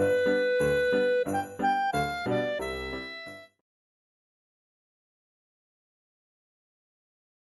了。